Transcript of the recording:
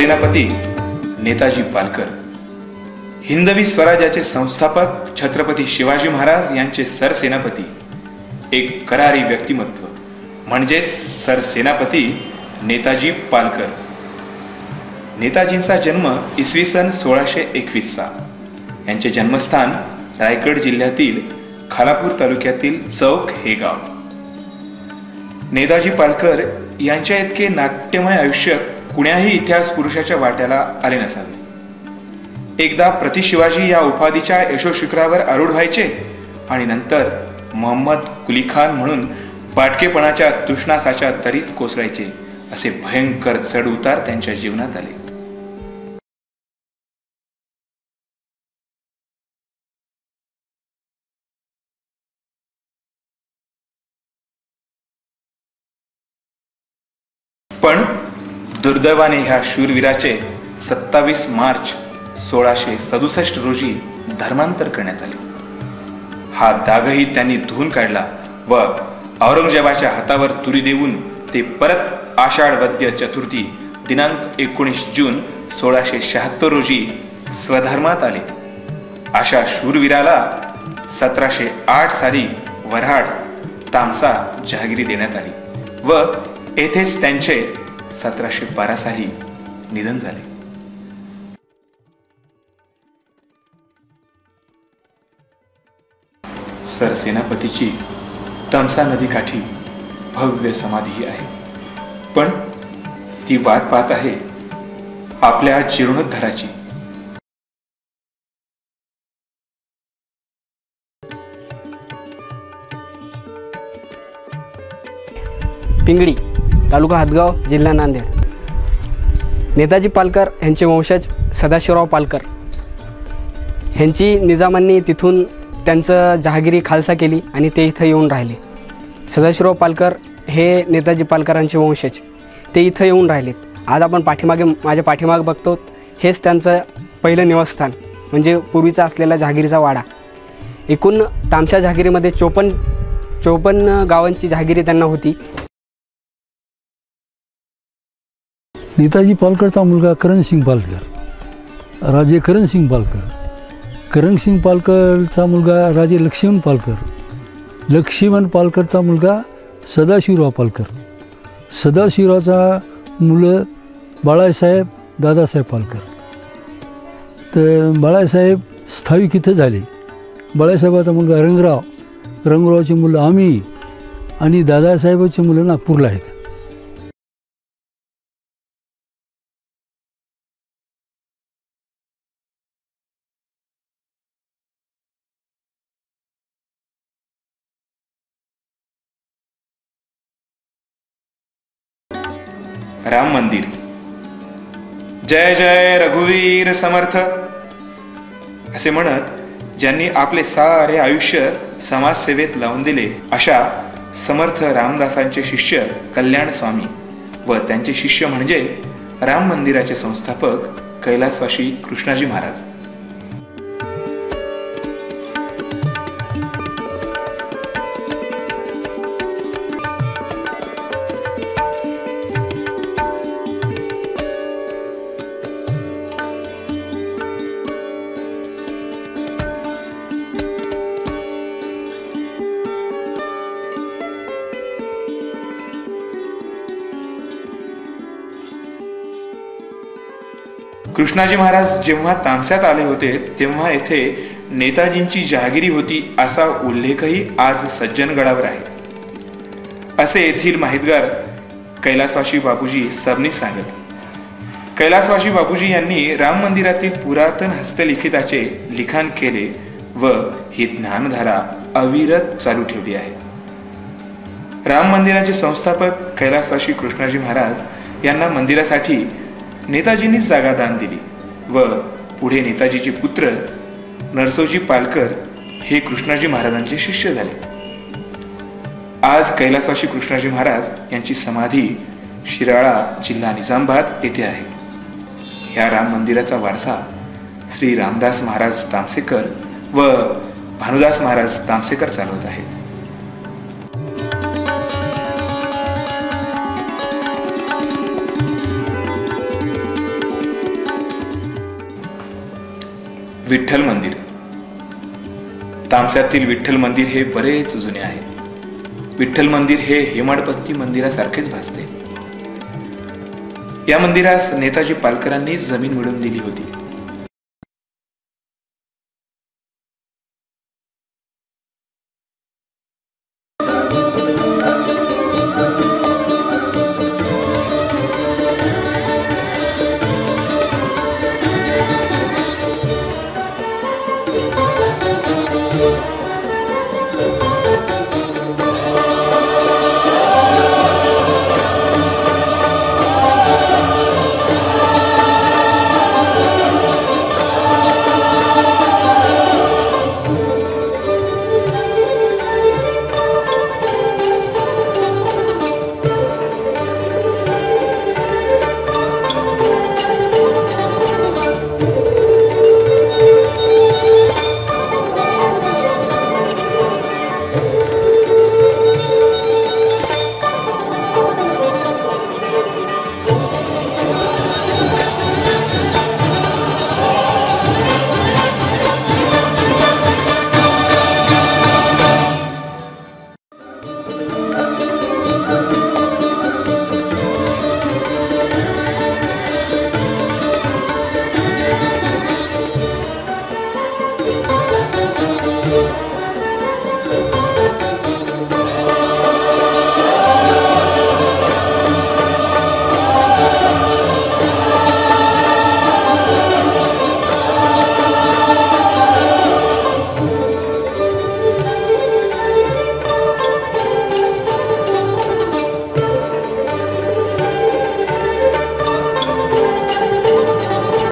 सेनापती नेताजी पालकर हिंदवी स्वराज्याचे संस्थापक छत्रपती शिवाजी महाराज यांचे सरसेनापती एक करारी व्यक्तिमत्व म्हणजेच सरसेनापती नेताजी पालकर. नेताजींचा जन्म इसवी सन सोळाशे एकवीसचा. यांचे जन्मस्थान रायगड जिल्ह्यातील खालापूर तालुक्यातील चौक हे गाव. नेताजी पालकर यांच्या इतके नाट्यमय आयुष्य कुण्याही इतिहास पुरुषाच्या वाट्याला आले नसावे. एकदा प्रति शिवाजी या उपाधीच्या यशोशिखरावर आरूढ व्हायचे आणि नंतर मोहम्मद कुली खान म्हणून पाटकेपणाच्या तुष्णासाच्या तरीत कोसळायचे असे भयंकर चढउतार त्यांच्या जीवनात आले. पण दुर्दैवाने ह्या शूरवीराचे सत्तावीस मार्च सोळाशे सदुसष्ट रोजी धर्मांतर करण्यात आले. हा दागही त्यांनी धुवून काढला व औरंगजेबाच्या हातावर तुरी देऊन ते परत आषाढ वद्य चतुर्थी दिनांक एकोणीस जून सोळाशे शहात्तर रोजी स्वधर्मात आले. अशा शूरवीराला सतराशे आठ साली वऱ्हाड तामसा जहागिरी देण्यात आली व येथेच त्यांचे सतराशे बारा साली निधन झाले. सरसेनापतीची तमसा नदीकाठी भव्य समाधी आहे. पण ती वाट पाहत आहे आपल्या जीर्णोद्धाराची. पिंगळी. तालुका हातगाव जिल्हा नांदेड. नेताजी पालकर यांचे वंशज सदाशिवराव पालकर. ह्यांची निजामांनी तिथून त्यांचं जहागिरी खालसा केली आणि ते इथं येऊन राहिले. सदाशिवराव पालकर हे नेताजी पालकरांचे वंशज. ते इथं येऊन राहिलेत. आज आपण पाठीमागे माझ्या पाठीमागे बघतो हेच त्यांचं पहिलं निवासस्थान म्हणजे पूर्वीचा असलेला जहागिरीचा वाडा. एकूण तामशा जहागिरीमध्ये चोपन्न चोपन्न गावांची जहागिरी त्यांना होती. नेताजी पालकरचा मुलगा करणसिंग पालकर राजे करणसिंग पालकर करणसिंग पालकरचा मुलगा राजे लक्ष्मण पालकर लक्ष्मण पालकरचा मुलगा सदाशिवराव पालकर सदाशिवरावचा मुलं बाळासाहेब दादासाहेब पालकर. तर बाळासाहेब स्थायिक इथं झाले. बाळासाहेबाचा मुलगा रंगराव रंगरावची मुलं आम्ही आणि दादासाहेबाची मुलं नागपूरला आहेत. राम मंदिर। जय जय रघुवीर समर्थ। असे म्हणत ज्यांनी आपले सारे आयुष्य समाजसेवेत लावून दिले अशा समर्थ रामदासांचे शिष्य कल्याण स्वामी व त्यांचे शिष्य म्हणजे राम मंदिराचे संस्थापक कैलासवाशी कृष्णाजी महाराज। कृष्णाजी महाराज जेव्हा तामस्यात आले होते तेव्हा येथे नेताजींची जहागिरी होती असा उल्लेखही आज सज्जनगडावर आहे. असे येथील माहितगार कैलासवाशी बाबूजी सबनीस सांगत कैलासवाशी बाबूजी यांनी राम मंदिरातील पुरातन हस्तलिखिताचे लिखाण केले व ही ज्ञानधारा अविरत चालू ठेवली आहे. राम मंदिराचे संस्थापक कैलासवाशी कृष्णाजी महाराज यांना मंदिरासाठी नेताजींनीच जागा दान दिली व पुढे नेताजीचे पुत्र नरसोजी पालकर हे कृष्णाजी महाराजांचे शिष्य झाले. आज कैलासवाशी कृष्णाजी महाराज यांची समाधी शिराळा जिल्हा निजामाबाद येथे आहे. ह्या राम मंदिराचा वारसा श्री रामदास महाराज तामसेकर व भानुदास महाराज तामसेकर चालवत आहेत. विठ्ठल मंदिर. तामस्यातील विठ्ठल मंदिर हे बरेच जुने आहे. विठ्ठल मंदिर हे हेमाडपत्ती मंदिरासारखेच भासते. या मंदिरास नेताजी पालकरांनी जमीन मिळवून दिली होती.